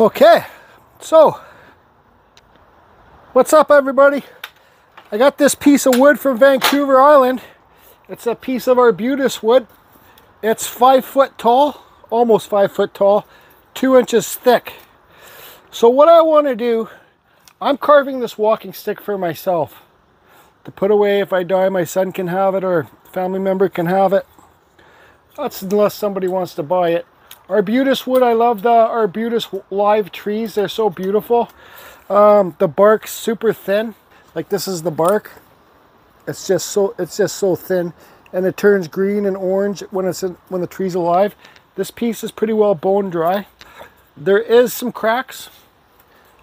Okay, so what's up everybody? I got this piece of wood from Vancouver Island. It's a piece of arbutus wood. It's five foot tall, almost five foot tall, two inches thick. So what I want to do, I'm carving this walking stick for myself to put away if I die. My son can have it or family member can have it. That's unless somebody wants to buy it. Arbutus wood, I love the arbutus live trees. They're so beautiful. Um, the bark's super thin. Like this is the bark. It's just so it's just so thin, and it turns green and orange when it's in, when the tree's alive. This piece is pretty well bone dry. There is some cracks,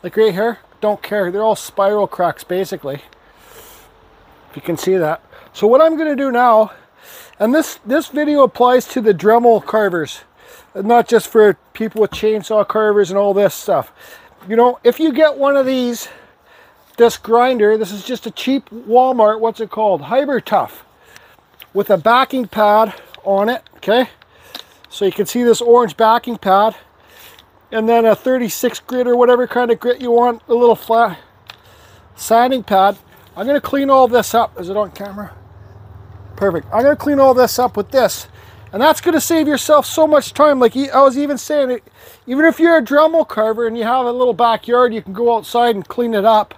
like right here. Don't care. They're all spiral cracks basically. If you can see that. So what I'm going to do now, and this this video applies to the Dremel carvers not just for people with chainsaw carvers and all this stuff. You know, if you get one of these, this grinder, this is just a cheap Walmart, what's it called? Hyper Tough, with a backing pad on it, okay? So you can see this orange backing pad, and then a 36 grit or whatever kind of grit you want, a little flat sanding pad. I'm gonna clean all this up. Is it on camera? Perfect. I'm gonna clean all this up with this. And that's going to save yourself so much time. Like I was even saying, it, even if you're a Dremel carver and you have a little backyard, you can go outside and clean it up.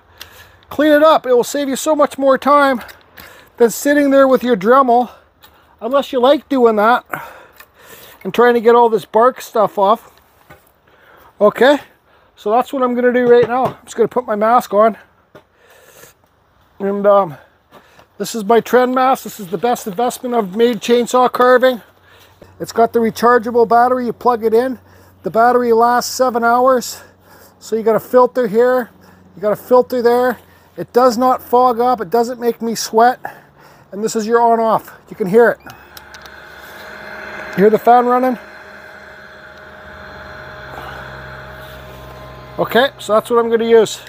Clean it up. It will save you so much more time than sitting there with your Dremel. Unless you like doing that and trying to get all this bark stuff off. Okay, so that's what I'm going to do right now. I'm just going to put my mask on. And um, this is my trend mask. This is the best investment I've made chainsaw carving. It's got the rechargeable battery, you plug it in. The battery lasts seven hours. So you got a filter here, you got a filter there. It does not fog up, it doesn't make me sweat. And this is your on off. You can hear it. You hear the fan running? Okay, so that's what I'm going to use.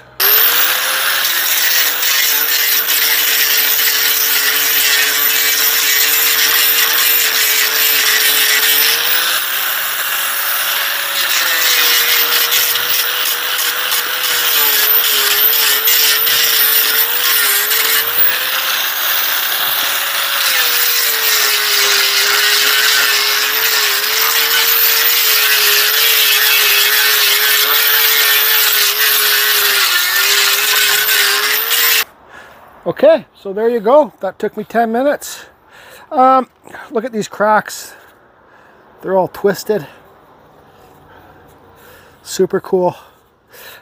Okay, so there you go. That took me 10 minutes. Um, look at these cracks. They're all twisted. Super cool.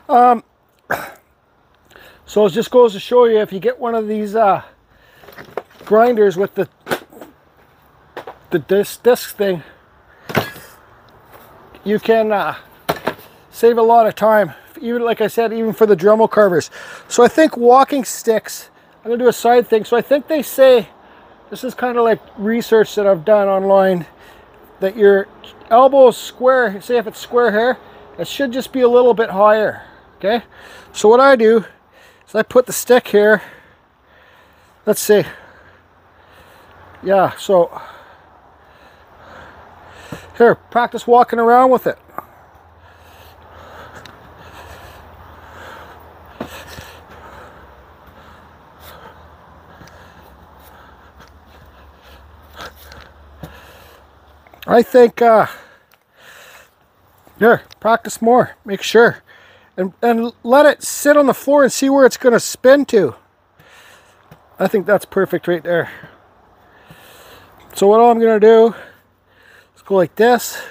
Um, so it just goes to show you if you get one of these uh, grinders with the the disc, disc thing, you can uh, save a lot of time. Even like I said, even for the Dremel carvers. So I think walking sticks I'm gonna do a side thing. So I think they say, this is kind of like research that I've done online, that your elbow is square, say if it's square here, it should just be a little bit higher, okay? So what I do is I put the stick here, let's see, yeah, so here, practice walking around with it. I think, uh, here, practice more. Make sure. And, and let it sit on the floor and see where it's going to spin to. I think that's perfect right there. So what I'm going to do is go like this.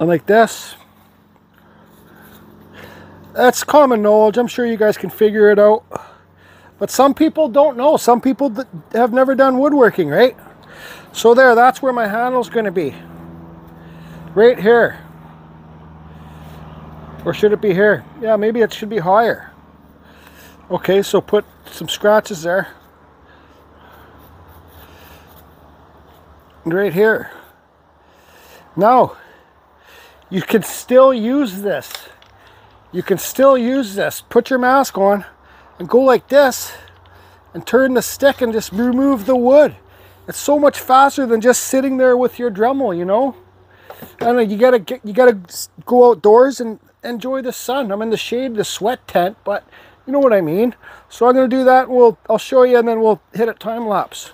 And like this. That's common knowledge. I'm sure you guys can figure it out. But some people don't know. Some people have never done woodworking, right? So there, that's where my handle's going to be. Right here. Or should it be here? Yeah, maybe it should be higher. Okay, so put some scratches there. And right here. Now, you can still use this. You can still use this. Put your mask on and go like this and turn the stick and just remove the wood. It's so much faster than just sitting there with your Dremel, you know? I don't know, you gotta get, you gotta go outdoors and enjoy the sun. I'm in the shade the sweat tent, but you know what I mean. So I'm gonna do that. We'll, I'll show you, and then we'll hit it time lapse.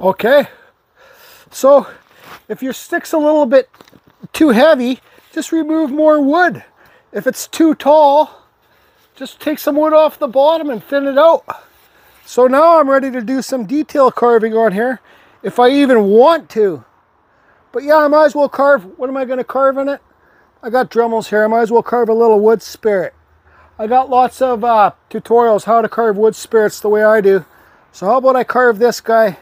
Okay, so if your stick's a little bit too heavy, just remove more wood. If it's too tall, just take some wood off the bottom and thin it out. So now I'm ready to do some detail carving on here, if I even want to. But yeah, I might as well carve, what am I going to carve in it? I got Dremels here, I might as well carve a little wood spirit. I got lots of uh, tutorials how to carve wood spirits the way I do. So how about I carve this guy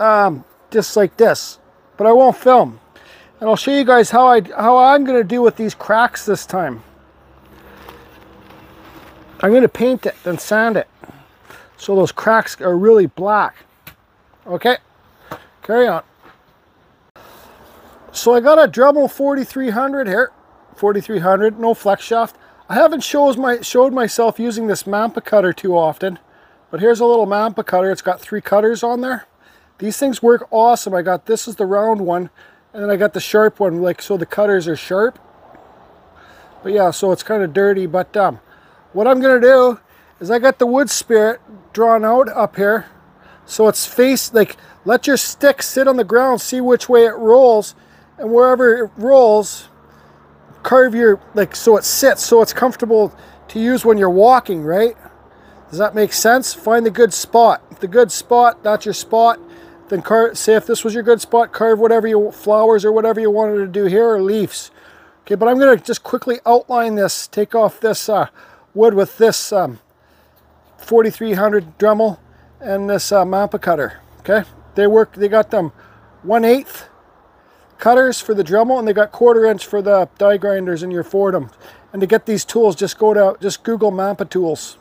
um, just like this, but I won't film. And I'll show you guys how, I, how I'm going to do with these cracks this time. I'm going to paint it, then sand it. So those cracks are really black. Okay, carry on. So I got a Dremel 4300 here. 4300, no flex shaft. I haven't shows my, showed myself using this Manpa cutter too often. But here's a little Manpa cutter. It's got three cutters on there. These things work awesome. I got, this is the round one. And then I got the sharp one, like so the cutters are sharp. But yeah, so it's kind of dirty. But um, what I'm to do is I got the wood spirit drawn out up here. So it's face, like let your stick sit on the ground, see which way it rolls. And wherever it rolls, carve your, like so it sits, so it's comfortable to use when you're walking, right? Does that make sense? Find the good spot. the good spot, that's your spot. Then carve, say if this was your good spot, carve whatever you, flowers or whatever you wanted to do here, or leaves. Okay, but I'm gonna just quickly outline this, take off this uh, wood with this um, 4300 Dremel and this uh, Manpa cutter. Okay, they work. They got them 1 8th cutters for the Dremel, and they got quarter inch for the die grinders in your Foredom. And to get these tools, just go to just Google Manpa tools.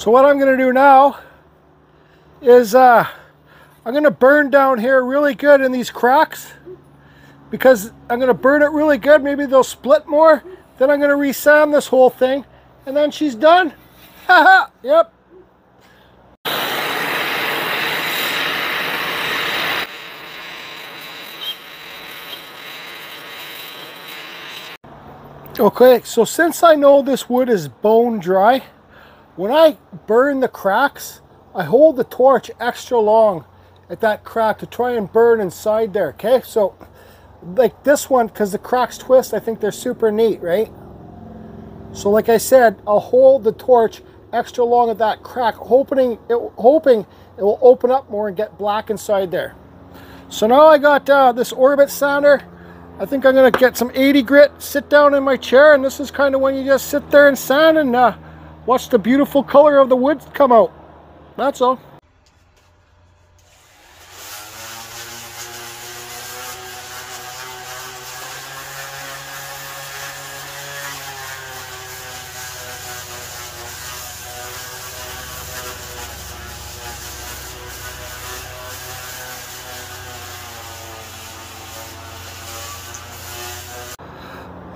So what I'm going to do now is uh, I'm going to burn down here really good in these cracks because I'm going to burn it really good. Maybe they'll split more. Then I'm going to resand this whole thing and then she's done. Haha, yep. Okay, so since I know this wood is bone dry, when I burn the cracks, I hold the torch extra long at that crack to try and burn inside there, okay? So like this one, because the cracks twist, I think they're super neat, right? So like I said, I'll hold the torch extra long at that crack, hoping it, hoping it will open up more and get black inside there. So now I got uh, this Orbit sander. I think I'm gonna get some 80 grit, sit down in my chair, and this is kind of when you just sit there and sand and uh, watch the beautiful color of the wood come out. That's all.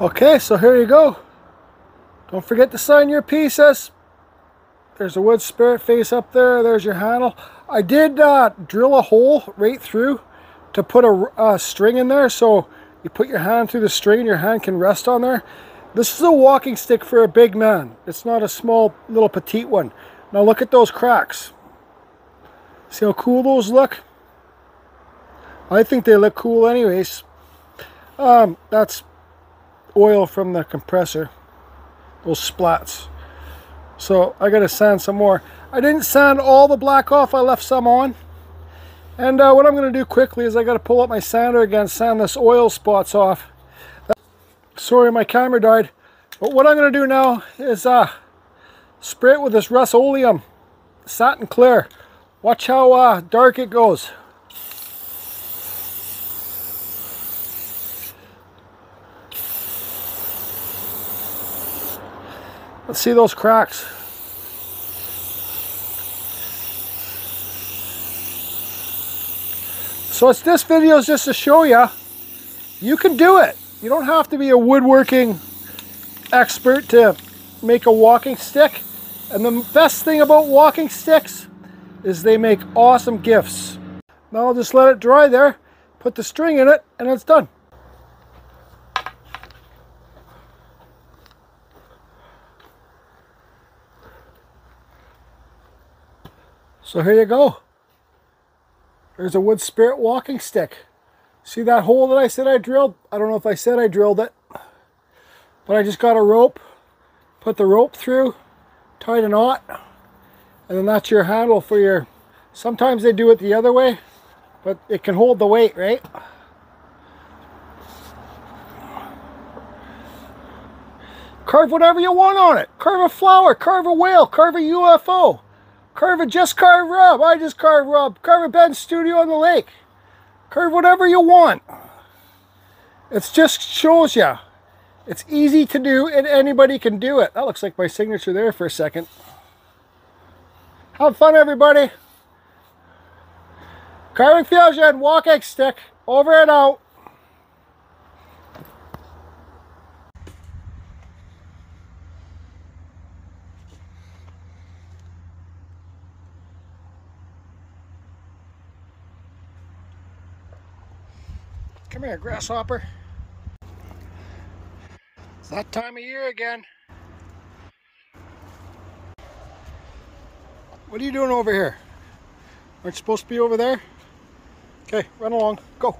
Okay, so here you go. Don't forget to sign your pieces. There's a wood spirit face up there. There's your handle. I did uh, drill a hole right through to put a, string in there. So you put your hand through the string your hand can rest on there. This is a walking stick for a big man. It's not a small little petite one. Now look at those cracks. See how cool those look? I think they look cool anyways. Um, that's oil from the compressor those splats. So I gotta sand some more. I didn't sand all the black off I left some on. And uh, what I'm gonna do quickly is I gotta pull up my sander again sand this oil spots off. Sorry my camera died. But what I'm gonna do now is uh, spray it with this Rust-Oleum satin clear. Watch how uh, dark it goes Let's see those cracks. So it's this video is just to show you, you can do it. You don't have to be a woodworking expert to make a walking stick. And the best thing about walking sticks is they make awesome gifts. Now I'll just let it dry there, put the string in it, and it's done. So here you go. There's a wood spirit walking stick. See that hole that I said I drilled? I don't know if I said I drilled it. But I just got a rope, put the rope through, tied a knot, and then that's your handle for your... Sometimes they do it the other way, but it can hold the weight, right? Carve whatever you want on it. Carve a flower, carve a whale, carve a UFO. Carve it, just carve Rob. I just carve Rob. Carve a Ben Studio on the lake. Curve whatever you want. It just shows you. It's easy to do and anybody can do it. That looks like my signature there for a second. Have fun everybody. Carving Fusion, walking stick, over and out. Come here, grasshopper. It's that time of year again. What are you doing over here? Aren't you supposed to be over there? Okay, run along. Go.